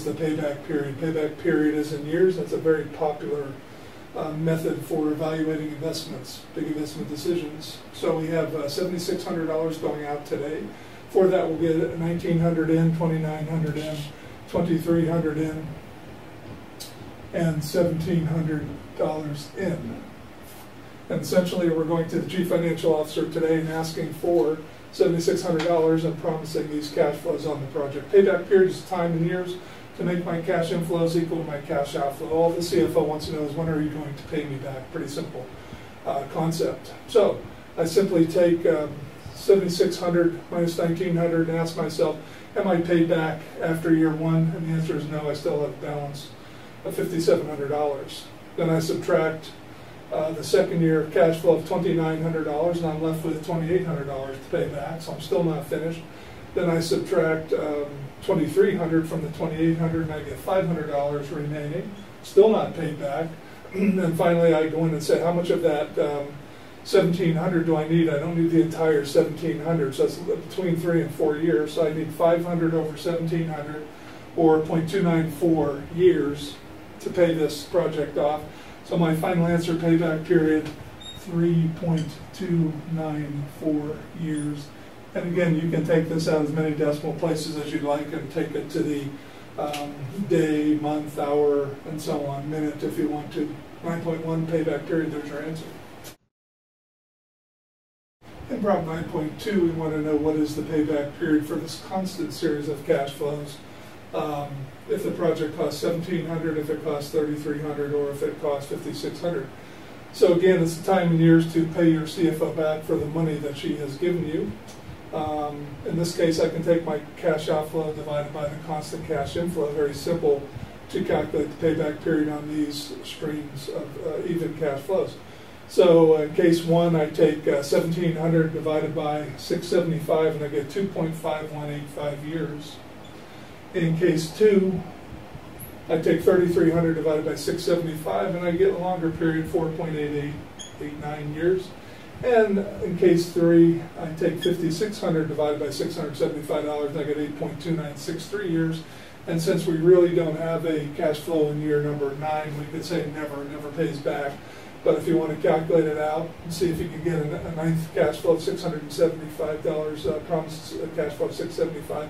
is the payback period. Payback period is in years. That's a very popular uh, method for evaluating investments, big investment decisions. So we have uh, $7,600 going out today. For that, we'll get 1,900 in, 2,900 in, 2,300 in, and $1,700 in. And essentially, we're going to the chief financial officer today and asking for $7,600 and promising these cash flows on the project. Payback period is time in years to make my cash inflows equal to my cash outflow. All the CFO wants to know is when are you going to pay me back? Pretty simple uh, concept. So I simply take um, 7,600 minus 1,900 and ask myself, am I paid back after year one? And the answer is no, I still have a balance of $5,700. Then I subtract uh, the second year cash flow of $2,900 and I'm left with $2,800 to pay back, so I'm still not finished. Then I subtract um, 2,300 from the 2,800 and I get $500 remaining, still not paid back. and finally I go in and say how much of that um, 1,700 do I need? I don't need the entire 1,700, so it's between three and four years, so I need 500 over 1,700 or 0.294 years to pay this project off. So my final answer payback period, 3.294 years. And again, you can take this out as many decimal places as you'd like and take it to the um, day, month, hour, and so on, minute if you want to. 9.1 payback period, there's your answer. In problem 9.2, we want to know what is the payback period for this constant series of cash flows. Um, if the project costs 1700 if it costs 3300 or if it costs 5600 So again, it's the time and years to pay your CFO back for the money that she has given you. Um, in this case, I can take my cash outflow divided by the constant cash inflow, very simple to calculate the payback period on these streams of uh, even cash flows. So uh, in case one, I take uh, 1700 divided by 675 and I get 2.5185 years. In case two, I take 3,300 divided by 675 and I get a longer period, 4.8889 years. And in case three, I take 5,600 divided by $675 and I get 8.2963 years. And since we really don't have a cash flow in year number nine, we could say never, never pays back. But if you want to calculate it out and see if you can get a, a ninth cash flow of $675, uh, promised cash flow of 675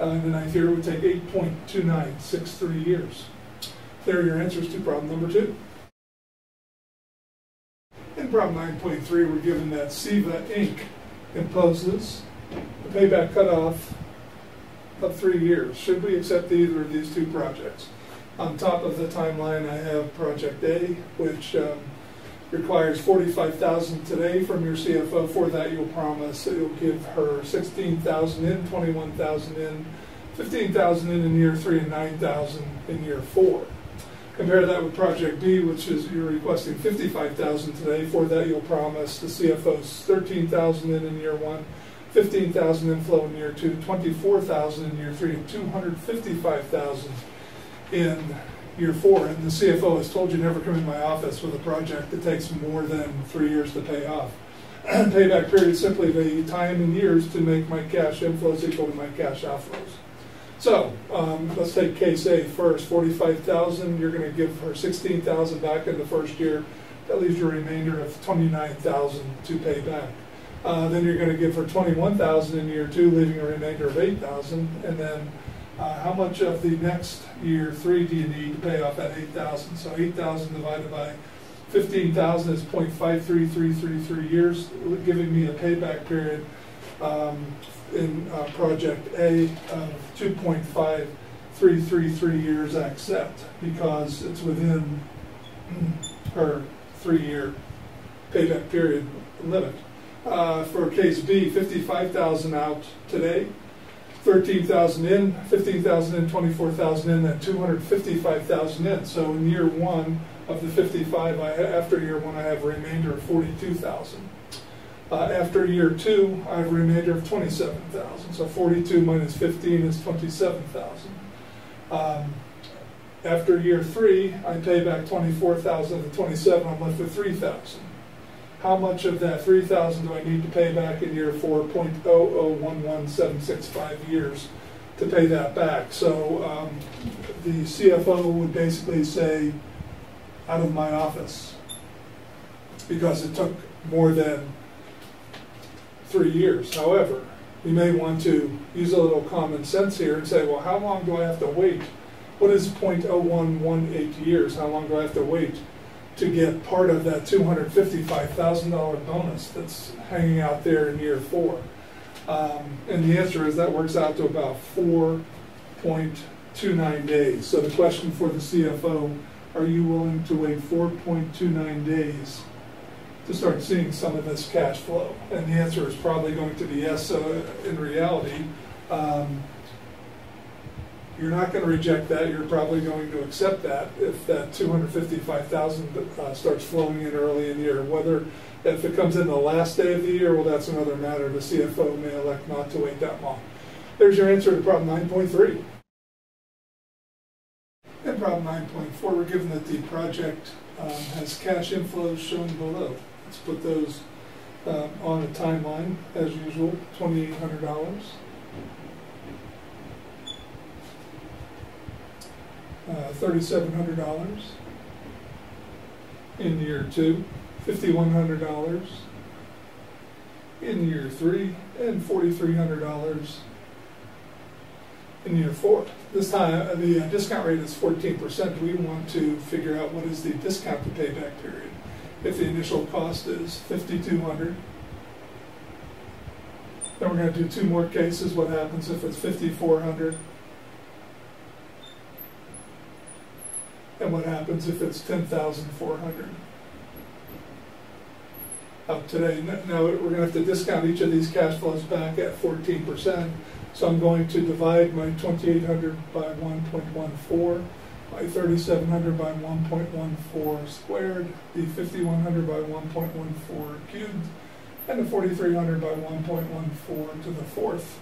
uh, in the ninth year, would take 8.2963 years. There are your answers to problem number two. Problem 9.3, we're given that Siva Inc. imposes a payback cutoff of three years. Should we accept either of these two projects? On top of the timeline, I have Project A, which um, requires 45000 today from your CFO. For that, you'll promise that you'll give her 16000 in, 21000 in, 15000 in in year three, and 9000 in year four. Compare that with Project B, which is you're requesting 55000 today. For that, you'll promise the CFO's 13000 in in year one, 15,000 inflow in year two, 24,000 in year three, and 255,000 in year four. And the CFO has told you never come in my office with a project that takes more than three years to pay off. Payback period simply the time in years to make my cash inflows equal to my cash outflows. So um, let's take case A first. 45,000. You're going to give her 16,000 back in the first year. That leaves you a remainder of 29,000 to pay back. Uh, then you're going to give her 21,000 in year two, leaving a remainder of 8,000. And then uh, how much of the next year three do you need to pay off that 8,000? So 8,000 divided by 15,000 is 0.53333 years, giving me a payback period um, in uh, project A of 2.5333 years accept because it's within her three-year payback period limit. Uh, for case B, 55,000 out today, 13,000 in, 15,000 in, 24,000 in, and 255,000 in. So in year one of the 55, I, after year one, I have a remainder of 42,000. Uh, after year two, I have a remainder of 27,000. So 42 minus 15 is 27,000. Um, after year three, I pay back 24,000 of the 27, I'm left with 3,000 how much of that 3000 do I need to pay back in year four? 0.0011765 years to pay that back. So um, the CFO would basically say, out of my office, because it took more than three years. However, you may want to use a little common sense here and say, well, how long do I have to wait? What is 0.0118 years? How long do I have to wait to get part of that $255,000 bonus that's hanging out there in year four? Um, and the answer is that works out to about 4.29 days. So the question for the CFO, are you willing to wait 4.29 days to start seeing some of this cash flow? And the answer is probably going to be yes. So in reality, um, you're not going to reject that. You're probably going to accept that if that 255,000 uh, starts flowing in early in the year. Whether if it comes in the last day of the year, well, that's another matter. The CFO may elect not to wait that long. There's your answer to problem 9.3. And problem 9.4, we're given that the project um, has cash inflows shown below. Let's put those uh, on a timeline as usual, $2,800. Uh, $3,700 in year two, $5,100 in year three, and $4,300 in year four. This time, uh, the uh, discount rate is 14%. We want to figure out what is the discount to payback period. If the initial cost is 5200 then we're going to do two more cases. What happens if it's 5400 And what happens if it's 10,400? Up today, now we're going to have to discount each of these cash flows back at 14%. So I'm going to divide my 2,800 by 1.14, my 3,700 by 1.14 squared, the 5,100 by 1.14 cubed, and the 4,300 by 1.14 to the fourth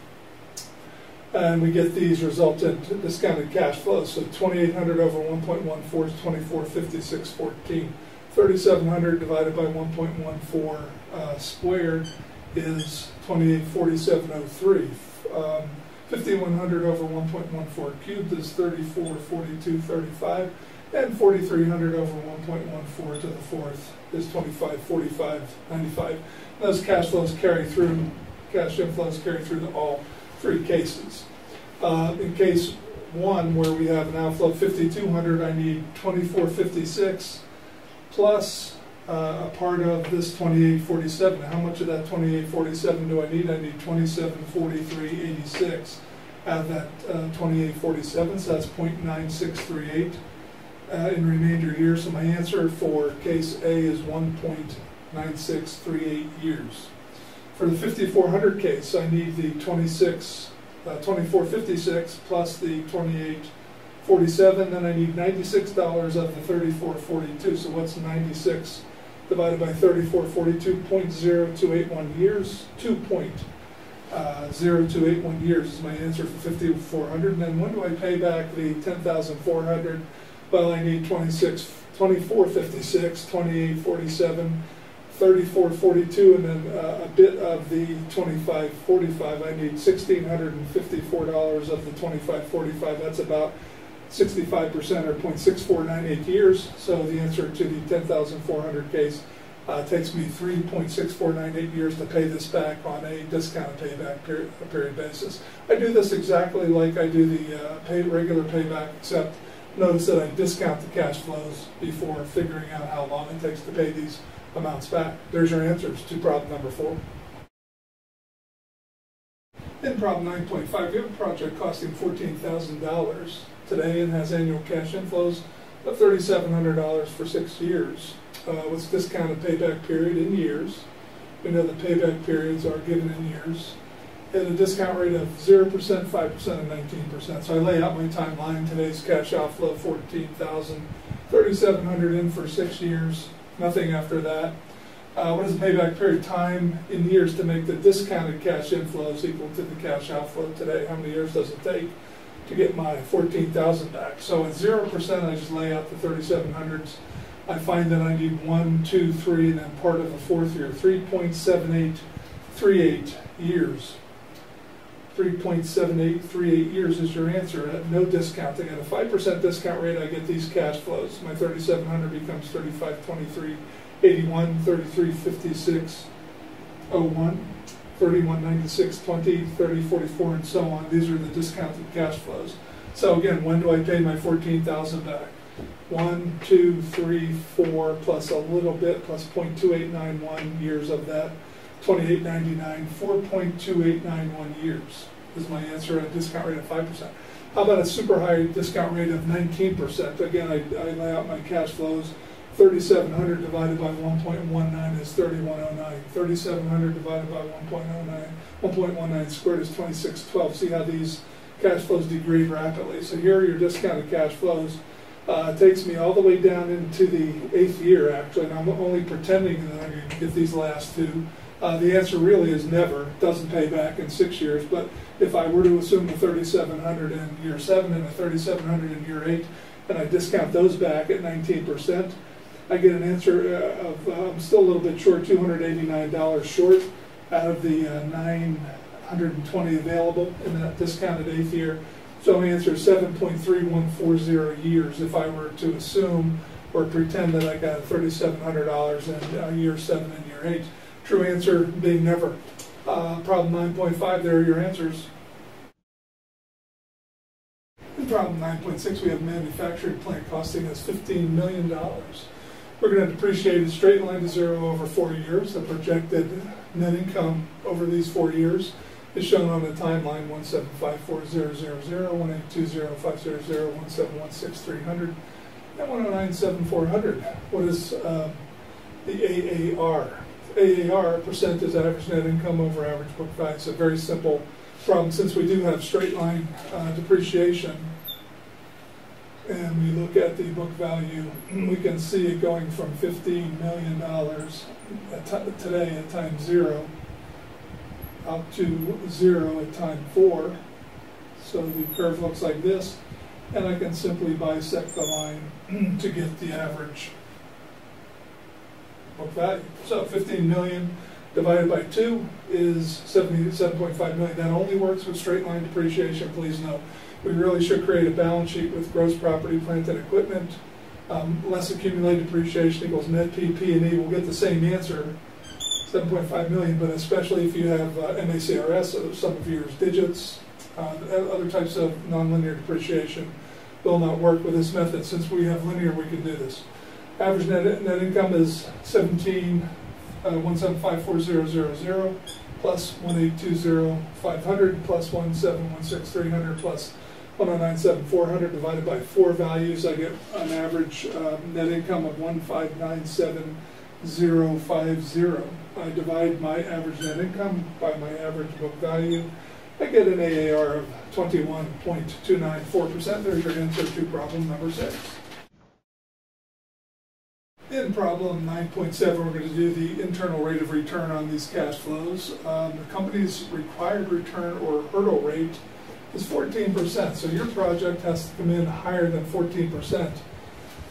and we get these resultant discounted cash flows. So 2,800 over 1.14 is 2456.14. 3,700 divided by 1.14 uh, squared is 2847.03. Um, 5,100 over 1.14 cubed is 3442.35. And 4,300 over 1.14 to the fourth is 2545.95. Those cash flows carry through, cash inflows carry through to all three cases. Uh, in case one, where we have an outflow of 5,200, I need 2456 plus uh, a part of this 2847. How much of that 2847 do I need? I need 2743.86 out of that uh, 2847, so that's 0.9638 uh, in remainder years. So my answer for case A is 1.9638 years. For the 5400 case, I need the 26, uh, 2456 plus the 2847, then I need $96 of the 3442. So what's 96 divided by 3442? 0.0281 years, 2.0281 uh, years is my answer for 5400. And then when do I pay back the 10,400? Well, I need 26, 2456, 2847, 3442 and then uh, a bit of the 2545. I need $1,654 of the 2545. That's about 65% or 0.6498 years. So the answer to the 10,400 case uh, takes me 3.6498 years to pay this back on a discounted payback period, period basis. I do this exactly like I do the uh, pay, regular payback, except notice that I discount the cash flows before figuring out how long it takes to pay these amounts back. There's your answers to problem number four. In problem 9.5, we have a project costing $14,000 today and has annual cash inflows of $3,700 for six years. Uh, with discounted payback period in years. We know the payback periods are given in years. At a discount rate of 0%, 5%, and 19%. So I lay out my timeline. Today's cash outflow, 14000 3700 in for six years, nothing after that. Uh, what is the payback period? Time in years to make the discounted cash inflows equal to the cash outflow today. How many years does it take to get my 14,000 back? So at 0%, I just lay out the 3700s. I find that I need one, two, three, and then part of the fourth year, 3.7838 years. 3.7838 years is your answer at no discount. Again, a 5% discount rate, I get these cash flows. My 3700 becomes 3523.81, 3356.01, 3196.20, 3044, and so on. These are the discounted cash flows. So again, when do I pay my 14,000 back? One, two, three, four, plus a little bit, plus 0.2891 years of that. 28.99, 4.2891 years is my answer, at a discount rate of 5%. How about a super high discount rate of 19%? Again, I, I lay out my cash flows. 3,700 divided by 1.19 is 3109. 3,700 divided by 1.09, 1.19 squared is 2612. See how these cash flows degrade rapidly. So here are your discounted cash flows. Uh, takes me all the way down into the eighth year, actually, and I'm only pretending that I'm going to get these last two. Uh, the answer really is never. It doesn't pay back in six years. But if I were to assume a 3,700 in year seven and a 3,700 in year eight, and I discount those back at 19%, I get an answer uh, of uh, I'm still a little bit short, $289 short out of the uh, 920 available in that discounted eighth year. So my answer is 7.3140 years if I were to assume or pretend that I got $3,700 in year seven and year eight. True answer being never. Uh, problem 9.5, there are your answers. Problem 9.6, we have manufacturing plant costing us $15 million. We're going to depreciate a straight line to zero over four years. The projected net income over these four years is shown on the timeline 1754000, 1820500, 1716300, and 10974000. What is uh, the AAR? AAR, percent is average net income over average book value. A very simple problem. Since we do have straight line uh, depreciation, and we look at the book value, we can see it going from $15 million at today at time zero up to zero at time four. So the curve looks like this, and I can simply bisect the line to get the average book value. So 15 million divided by 2 is 77.5 million. That only works with straight line depreciation, please note. We really should create a balance sheet with gross property, plant, and equipment. Um, less accumulated depreciation equals net PP&E. We'll get the same answer, 7.5 million, but especially if you have uh, MACRS, so sum of years' digits, uh, other types of nonlinear depreciation will not work with this method. Since we have linear, we can do this. Average net, net income is 17, uh, 1754000 plus 1820500 plus 1716300 plus 1097,400 divided by four values, I get an average uh, net income of 1597050. I divide my average net income by my average book value. I get an AAR of 21.294%. There's your answer to problem number six. In problem 9.7, we're going to do the internal rate of return on these cash flows. Um, the company's required return or hurdle rate is 14%. So your project has to come in higher than 14%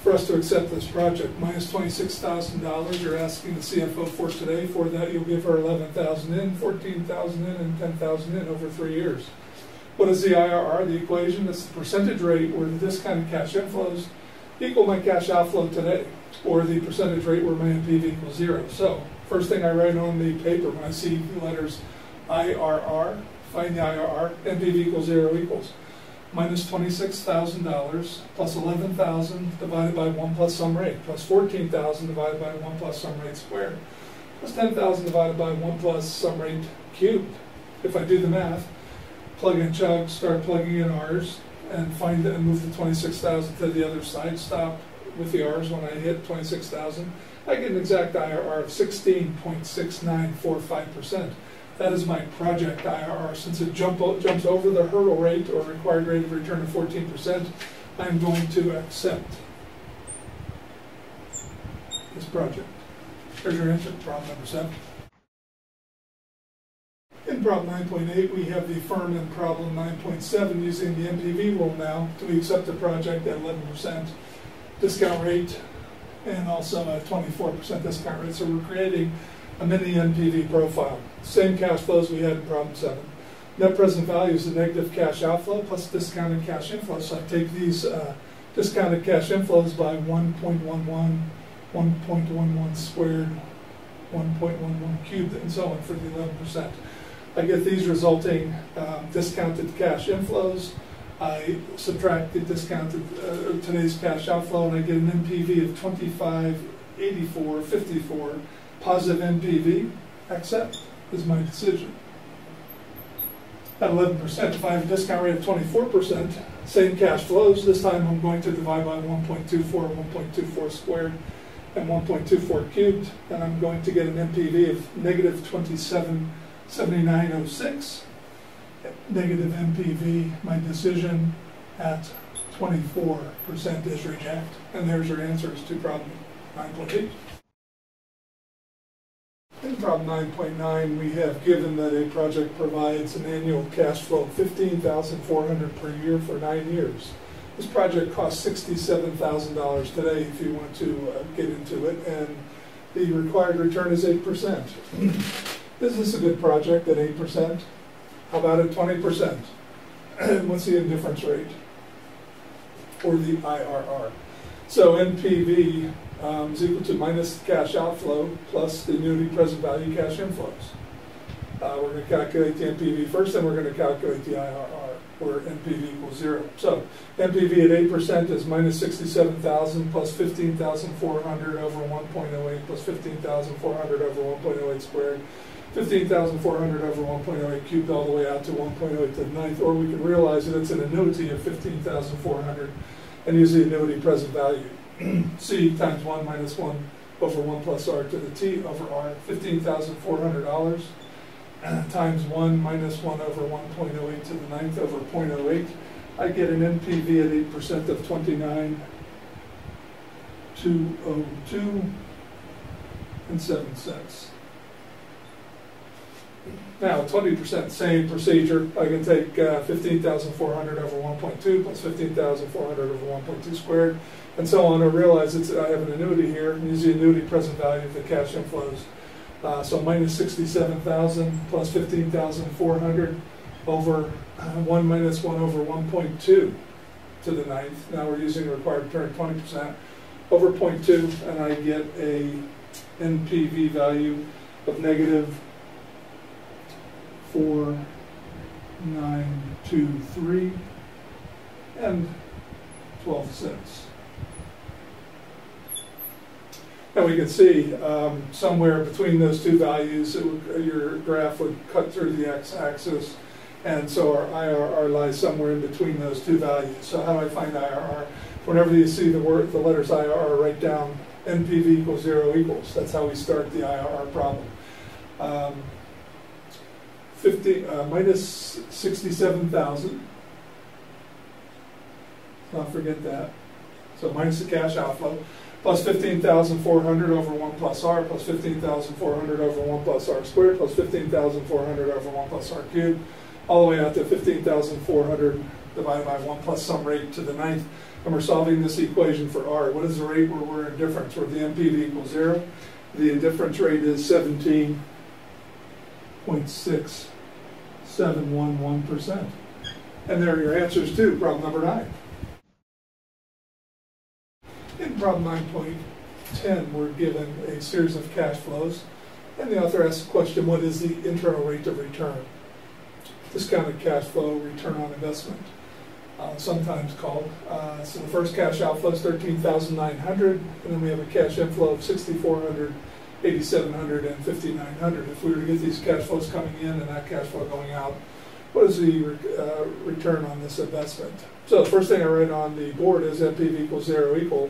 for us to accept this project. Minus $26,000 you're asking the CFO for today. For that you'll give her 11000 in, 14000 in, and 10000 in over three years. What is the IRR? The equation That's the percentage rate where the discounted cash inflows equal my cash outflow today or the percentage rate where my NPV equals zero. So first thing I write on the paper when I see the letters IRR, find the IRR, NPV equals zero equals minus $26,000 plus 11,000 divided by 1 plus some rate plus 14,000 divided by 1 plus some rate squared plus 10,000 divided by 1 plus some rate cubed. If I do the math, plug in chug, start plugging in R's, and find and move the 26,000 to the other side, stop with the R's when I hit 26,000, I get an exact IRR of 16.6945%. That is my project IRR. Since it jump, jumps over the hurdle rate or required rate of return of 14%, I'm going to accept this project. There's your answer, problem number seven. In problem 9.8, we have the firm in problem 9.7 using the NPV rule now. Do we accept the project at 11% discount rate and also a 24% discount rate? So we're creating a mini NPV profile. Same cash flows we had in problem 7. Net present value is the negative cash outflow plus discounted cash inflow. So I take these uh, discounted cash inflows by 1.11, 1.11 squared, 1.11 cubed, and so on for the 11%. I get these resulting um, discounted cash inflows. I subtract the discounted uh, today's cash outflow, and I get an NPV of 2584.54. Positive NPV, accept is my decision. At 11%, if I have a discount rate of 24%, same cash flows, this time I'm going to divide by 1.24, 1.24 squared, and 1.24 cubed, and I'm going to get an NPV of negative 277906. Negative NPV, my decision at 24% is reject. And there's your answers to problem 9.8. In problem 9.9, we have given that a project provides an annual cash flow of 15400 per year for nine years. This project costs $67,000 today if you want to uh, get into it, and the required return is 8%. Is this a good project at 8%? How about at 20%? What's the indifference rate? Or the IRR? So NPV um, is equal to minus cash outflow plus the annuity present value cash inflows. Uh, we're going to calculate the NPV first, then we're going to calculate the IRR, where NPV equals zero. So NPV at 8% is minus 67,000 plus 15,400 over 1.08 plus 15,400 over 1.08 squared. 15,400 over 1.08 cubed all the way out to 1.08 to the ninth, or we can realize that it's an annuity of 15,400 and use the annuity present value. C times 1 minus 1 over 1 plus R to the T over R, $15,400 uh, times 1 minus 1 over 1.08 to the ninth over 0.08. I get an NPV at 8% of 29,202 and 7 cents. Now, 20% same procedure. I can take uh, 15,400 over 1.2 plus 15,400 over 1.2 squared and so on. I realize it's, I have an annuity here, and use the annuity present value of the cash inflows. Uh, so minus 67,000 plus 15,400 over uh, 1 minus 1 over 1.2 to the ninth. Now we're using required return 20% over 0.2, and I get a NPV value of negative 4923 and 12 cents. And we can see um, somewhere between those two values, would, your graph would cut through the x-axis, and so our IRR lies somewhere in between those two values. So how do I find IRR? Whenever you see the word, the letters IRR, write down NPV equals zero equals. That's how we start the IRR problem. Um, 50, uh, minus 67,000. Not forget that. So minus the cash outflow plus 15,400 over 1 plus r, plus 15,400 over 1 plus r squared, plus 15,400 over 1 plus r cubed, all the way out to 15,400 divided by 1 plus some rate to the ninth. And we're solving this equation for r. What is the rate where we're in difference, where the NPV equals 0? The indifference rate is 17.6711%. And there are your answers to problem number 9. In problem 9.10, we're given a series of cash flows, and the author asks the question, what is the internal rate of return? Discounted cash flow return on investment, uh, sometimes called. Uh, so the first cash outflow is 13900 and then we have a cash inflow of 6400 8700 and 5900 If we were to get these cash flows coming in and that cash flow going out, what is the uh, return on this investment? So the first thing I write on the board is NPV equals zero equal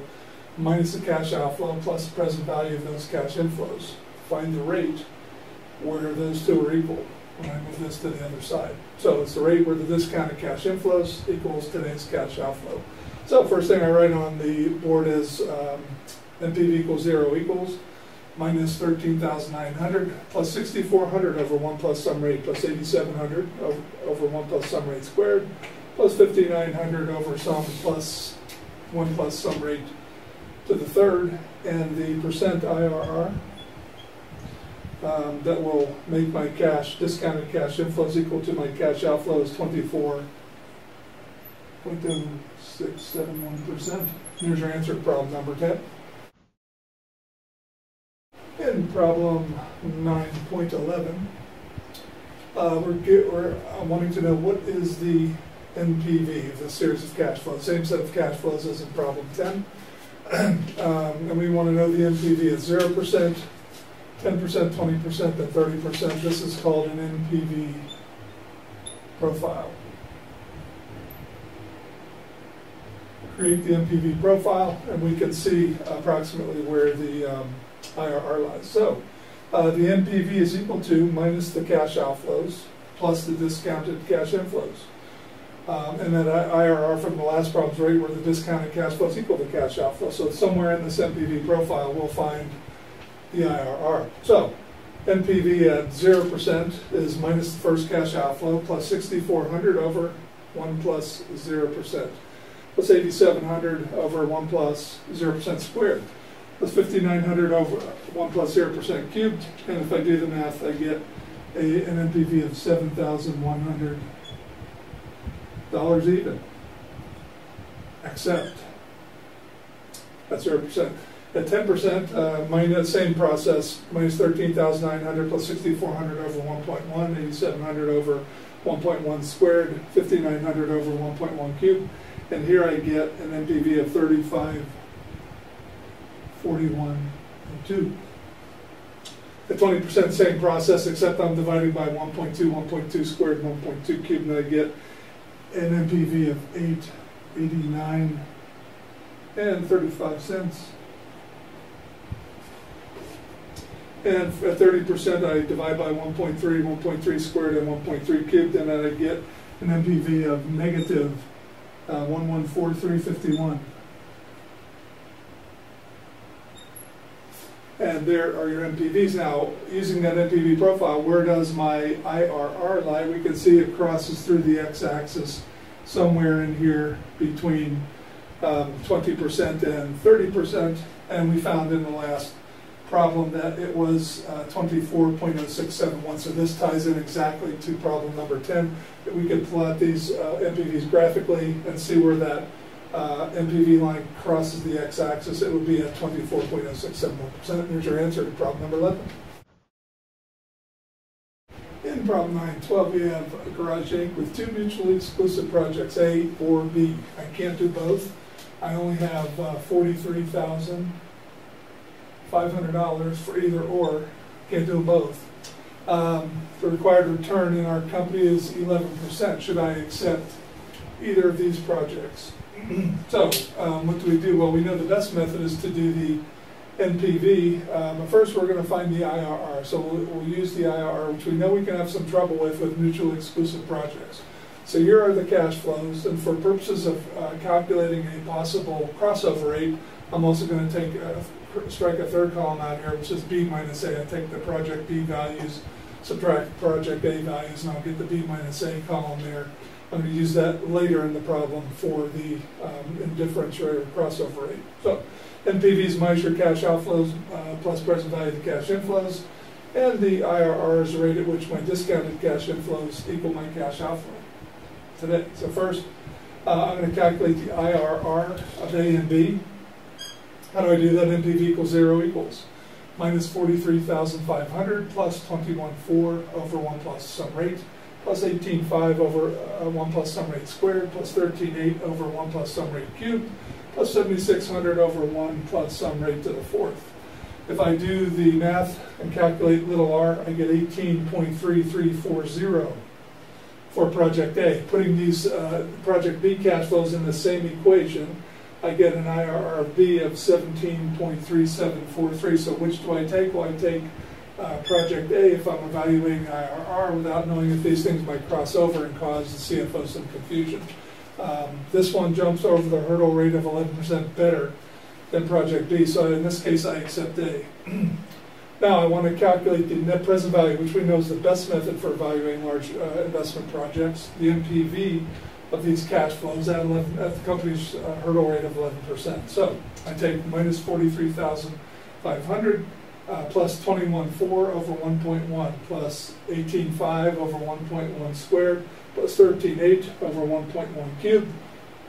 minus the cash outflow plus the present value of those cash inflows. Find the rate where those two are equal when I move this to the other side. So it's the rate where the discounted cash inflows equals today's cash outflow. So first thing I write on the board is um, NPV equals zero equals minus 13,900 plus 6,400 over 1 plus some rate plus 8,700 over, over 1 plus some rate squared plus 5,900 over some plus 1 plus some rate to the third, and the percent IRR um, that will make my cash, discounted cash inflows equal to my cash outflows twenty-four point six seven one percent. Here's your answer problem number ten. In problem nine point eleven, uh, we're, we're wanting to know what is the NPV of the series of cash flows, same set of cash flows as in problem ten. um, and we want to know the NPV percent, twenty percent, and thirty percent. This is called an NPV profile. Create the NPV profile, and we can see approximately where the um, IRR lies. So, uh, the NPV is equal to minus the cash outflows plus the discounted cash inflows. Um, and then IRR from the last problem's rate where the discounted cash flows equal to cash outflow. So somewhere in this NPV profile, we'll find the IRR. So NPV at 0% is minus the first cash outflow plus 6,400 over 1 plus 0%, plus 8,700 over 1 plus 0% squared, plus 5,900 over 1 plus 0% cubed. And if I do the math, I get a, an NPV of 7,100 dollars even. Except at zero percent. At ten percent, uh, minus same process, minus thirteen thousand nine hundred plus sixty four hundred over one point one, eighty seven hundred over one point one squared, fifty nine hundred over one point one cubed, and here I get an NPV of thirty five forty one two. At twenty percent, same process, except I'm dividing by 1.2, 1.2 squared, 1.2 cubed, and I get an NPV of eight eighty-nine and thirty-five cents. And at thirty percent, I divide by 1.3, 1.3 squared, and 1.3 cubed, and I get an NPV of negative uh, 114351. And there are your NPVs Now, using that NPV profile, where does my IRR lie? We can see it crosses through the x-axis somewhere in here between um, 20% and 30%. And we found in the last problem that it was uh, 24.0671. So this ties in exactly to problem number 10. We could plot these uh, NPVs graphically and see where that uh, NPV line crosses the x-axis, it would be at 24.0671%. Here's your answer to problem number 11. In problem 912, we have a Garage Inc. with two mutually exclusive projects, A or B. I can't do both. I only have uh, $43,500 for either or. Can't do both. Um, the required return in our company is 11%. Should I accept either of these projects? so um, what do we do? Well, we know the best method is to do the NPV. Um, but first, we're going to find the IRR. So we'll, we'll, use the IRR, which we know we can have some trouble with with mutually exclusive projects. So here are the cash flows, and for purposes of uh, calculating a possible crossover rate, I'm also going to take a, strike a third column out here, which is B minus A. I take the project B values, subtract project A values, and I'll get the B minus A column there. I'm going to use that later in the problem for the um, indifferential crossover rate. So NPVs minus your cash outflows uh, plus present value of the cash inflows, and the IRR is the rate at which my discounted cash inflows equal my cash outflow today. So first, uh, I'm going to calculate the IRR of A and B. How do I do that? NPV equals zero equals minus 43,500 plus 21.4 over 1 plus some rate plus 18.5 over uh, 1 plus some rate squared, plus 13.8 over 1 plus some rate cubed, plus 7,600 over 1 plus some rate to the fourth. If I do the math and calculate little r, I get 18.3340 for project A. Putting these uh, project B cash flows in the same equation, I get an IRR of B of 17.3743. So which do I take? Well, I take uh, project A if I'm evaluating IRR without knowing if these things might cross over and cause the CFO some confusion. Um, this one jumps over the hurdle rate of 11% better than project B, so in this case I accept A. now I want to calculate the net present value, which we know is the best method for evaluating large uh, investment projects, the NPV of these cash flows at, 11, at the company's uh, hurdle rate of 11%. So I take minus 43,500 uh, plus twenty-one four over one point one, plus eighteen five over one point one squared, plus thirteen eight over one point one cubed,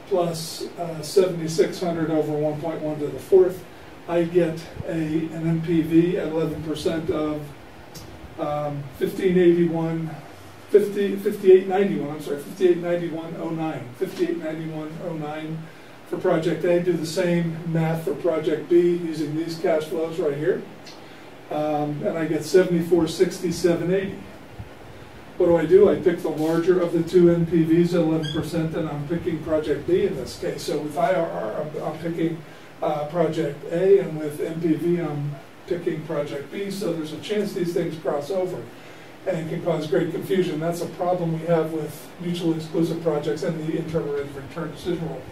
plus uh, seventy-six hundred over one point one to the fourth, I get a, an NPV at eleven percent of um, fifteen eighty-one, fifty, fifty-eight ninety-one, I'm sorry, fifty-eight ninety-one oh nine, fifty-eight ninety-one oh nine for project A. Do the same math for project B using these cash flows right here. Um, and I get seventy-four sixty-seven eighty. What do I do? I pick the larger of the two NPVs at eleven percent, and I'm picking project B in this case. So with IRR, I'm, I'm picking uh, project A, and with NPV, I'm picking project B. So there's a chance these things cross over and can cause great confusion. That's a problem we have with mutually exclusive projects and the internal rate of return decision rule.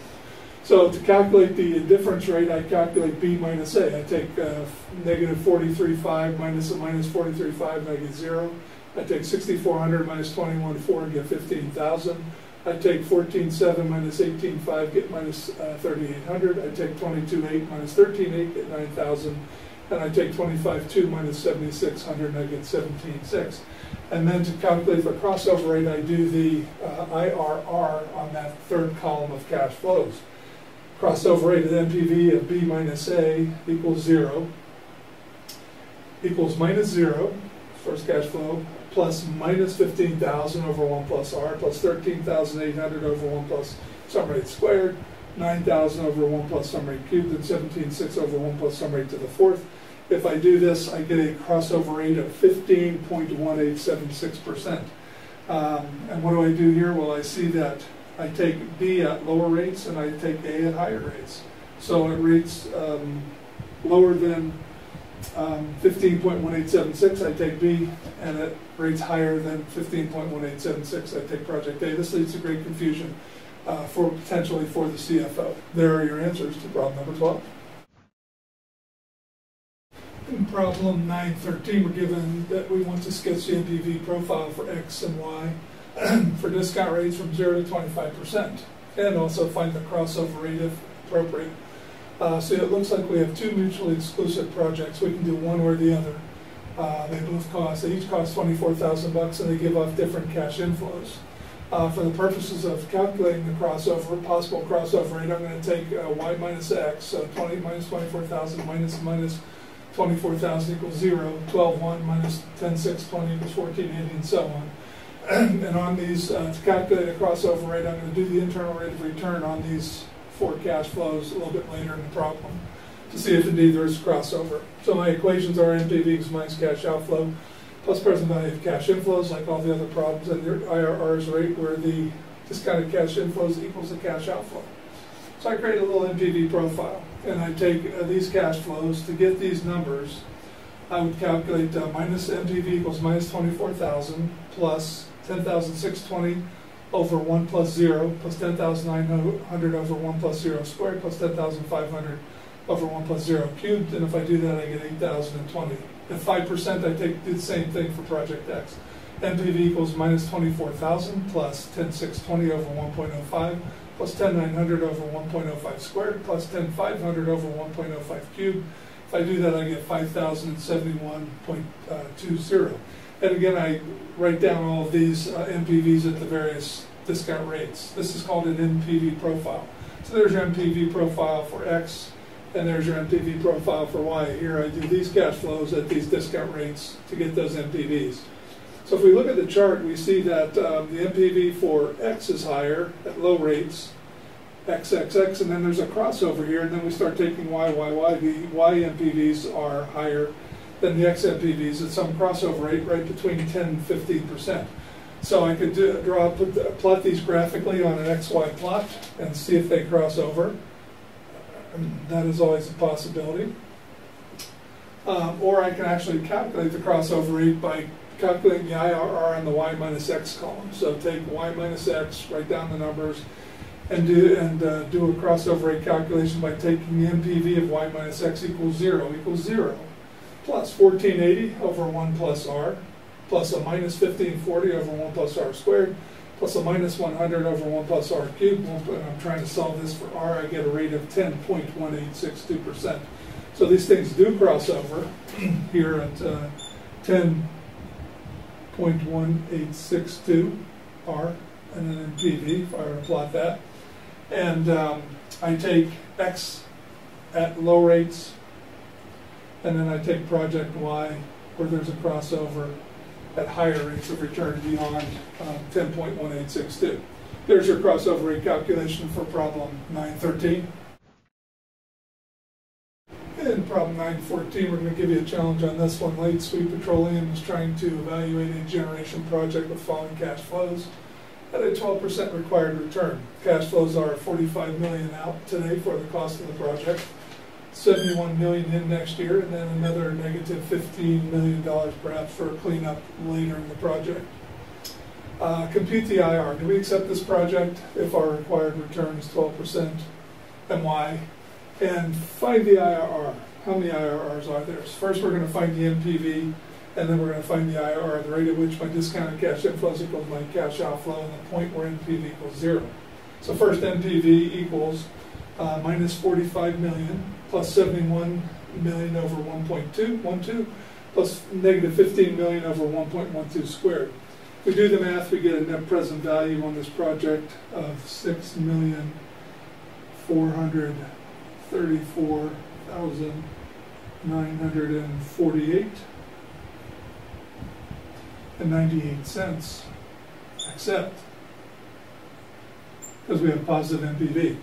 So to calculate the difference rate, I calculate B minus A. I take uh, negative 43.5 minus a minus 43.5, I get zero. I take 6,400 minus 21.4 and get 15,000. I take 14.7 minus 18.5, get minus, uh, 3,800. I take 22.8 minus 13.8, get 9,000. And I take 25.2 minus 7,600 and I get 17.6. And then to calculate the crossover rate, I do the uh, IRR on that third column of cash flows. Crossover rate of NPV of B minus A equals zero, equals minus zero, first cash flow, plus minus fifteen thousand over one plus R, plus thirteen thousand eight hundred over one plus some rate squared, nine thousand over one plus some rate cubed, and seventeen six over one plus some rate to the fourth. If I do this, I get a crossover rate of fifteen point one eight seven six percent. Um, and what do I do here? Well, I see that I take B at lower rates and I take A at higher rates. So at rates um, lower than um, 15.1876, I take B, and at rates higher than 15.1876, I take project A. This leads to great confusion uh, for potentially for the CFO. There are your answers to problem number 12. In problem 913, we're given that we want to sketch the NPV profile for X and Y for discount rates from 0 to 25%, and also find the crossover rate if appropriate. Uh, so it looks like we have two mutually exclusive projects. We can do one or the other. Uh, they both cost, they each cost 24,000 bucks and they give off different cash inflows. Uh, for the purposes of calculating the crossover, possible crossover rate, I'm going to take uh, y minus x, so 20 minus 24,000 minus minus 24,000 equals 0, 12, 1 minus 10, 6, 20 equals 1480, and so on. and on these, uh, to calculate a crossover rate, I'm going to do the internal rate of return on these four cash flows a little bit later in the problem to see if indeed there is crossover. So my equations are NPV equals minus cash outflow plus present value of cash inflows, like all the other problems, and your IRR's rate where the discounted cash inflows equals the cash outflow. So I create a little NPV profile, and I take uh, these cash flows to get these numbers. I would calculate uh, minus NPV equals minus 24,000 plus 10,620 over 1 plus 0 plus 10,900 over 1 plus 0 squared plus 10,500 over 1 plus 0 cubed. And if I do that, I get 8,020. At 5%, I take do the same thing for project X. NPV equals minus 24,000 plus 10,620 over 1.05 plus 10,900 over 1.05 squared plus 10,500 over 1.05 cubed. If I do that, I get 5,071.20. And again, I write down all of these uh, NPVs at the various discount rates. This is called an NPV profile. So there's your NPV profile for X, and there's your NPV profile for Y. Here I do these cash flows at these discount rates to get those NPVs. So if we look at the chart, we see that um, the NPV for X is higher at low rates, XXX, and then there's a crossover here, and then we start taking Y, Y, Y. The Y NPVs are higher than the X NPVs at some crossover rate right between 10 and 15 percent. So I could do, draw, put, plot these graphically on an XY plot and see if they cross over. And that is always a possibility. Um, or I can actually calculate the crossover rate by calculating the IRR on the Y minus X column. So take Y minus X, write down the numbers, and do and uh, do a crossover rate calculation by taking the NPV of Y minus X equals zero equals zero plus 1480 over 1 plus r, plus a minus 1540 over 1 plus r squared, plus a minus 100 over 1 plus r cubed. And I'm trying to solve this for r. I get a rate of 10.1862%. So these things do cross over here at uh, 10.1862 R and then PV, if I were to plot that. And um, I take X at low rates, and then I take project Y where there's a crossover at higher rates of return beyond um, 10.1862. There's your crossover rate calculation for problem 913. In problem 914, we're going to give you a challenge on this one. Light Sweet Petroleum is trying to evaluate a generation project with falling cash flows at a 12% required return. Cash flows are 45 million out today for the cost of the project, 71 million in next year, and then another negative 15 million dollars perhaps for a cleanup later in the project. Uh, compute the IR. Do we accept this project if our required return is 12% and why? And find the IRR. How many IRRs are there? So First, we're going to find the NPV, and then we're going to find the IRR, the rate at which my discounted cash inflows equals my cash outflow, and the point where NPV equals zero. So first, NPV equals uh, minus 45 million plus 71 million over 1.212 plus negative 15 million over 1.12 squared. We do the math, we get a net present value on this project of six million four hundred thirty-four thousand nine hundred and forty-eight and ninety-eight cents, except because we have positive NPV.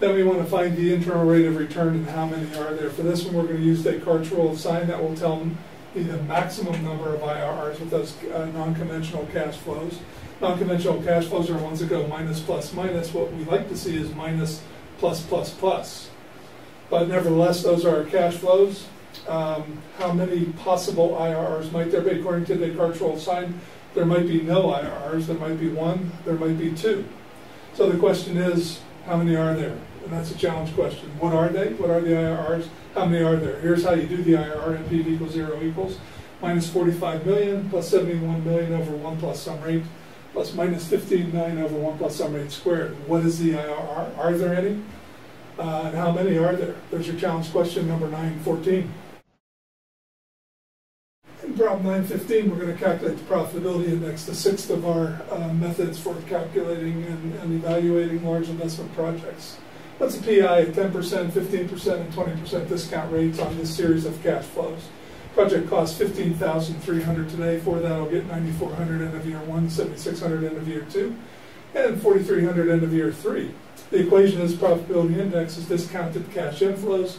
Then we want to find the internal rate of return and how many are there. For this one, we're going to use Descartes rule of sign that will tell the maximum number of IRRs with those uh, non-conventional cash flows. Non-conventional cash flows are ones that go minus, plus, minus. What we like to see is minus, plus, plus, plus. But nevertheless, those are our cash flows. Um, how many possible IRRs might there be? According to the cultural sign, there might be no IRRs. There might be one. There might be two. So the question is, how many are there? And that's a challenge question. What are they? What are the IRRs? How many are there? Here's how you do the IRR. NPV equals zero equals minus 45 million plus 71 million over 1 plus some rate plus minus 15 million over 1 plus some rate squared. What is the IRR? Are there any? Uh, and how many are there? There's your challenge question number 914. In problem 915, we're going to calculate the profitability index, the sixth of our uh, methods for calculating and, and evaluating large investment projects. What's a PI at 10%, 15%, and 20% discount rates on this series of cash flows? Project costs 15300 today. For that, I'll get 9400 end of year one, 7600 end of year two, and 4300 end of year three. The equation is profitability index is discounted cash inflows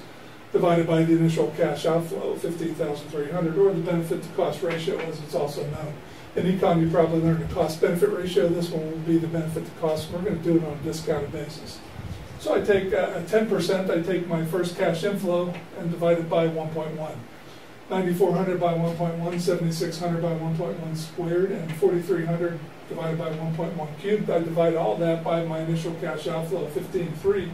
divided by the initial cash outflow, 15,300, or the benefit to cost ratio as it's also known. In econ, you probably learned the cost benefit ratio. This one will be the benefit to cost. We're going to do it on a discounted basis. So I take uh, 10%, I take my first cash inflow and divide it by 1.1. 9,400 by 1.1, 7,600 by 1.1 squared, and 4,300 divided by 1.1 cubed. I divide all that by my initial cash outflow of 15.3.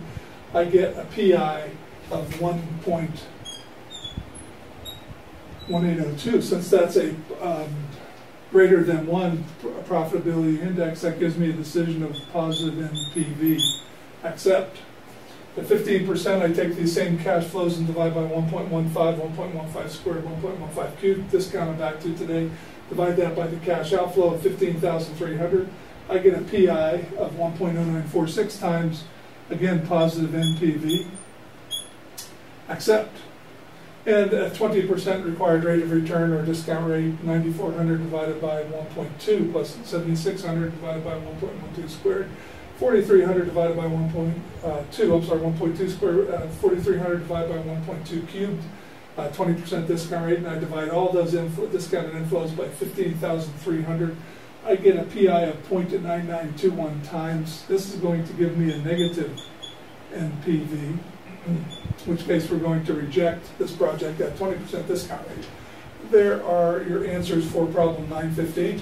I get a PI of 1.1802. Since that's a um, greater than 1 profitability index, that gives me a decision of positive NPV accept. At 15%, I take these same cash flows and divide by 1.15, 1.15 squared, 1.15 cubed, discounted back to today. Divide that by the cash outflow of 15,300. I get a PI of 1.0946 times, again, positive NPV. Accept. And a 20% required rate of return or discount rate, 9,400 divided by 1.2 plus 7,600 divided by 1.12 squared. 4,300 divided by 1.2, uh, I'm sorry, 1.2 square, uh, 4,300 divided by 1.2 cubed, 20% uh, discount rate, and I divide all those infl discounted inflows by 15,300. I get a PI of 0.9921 times. This is going to give me a negative NPV, in which case we're going to reject this project at 20% discount rate. There are your answers for problem 915.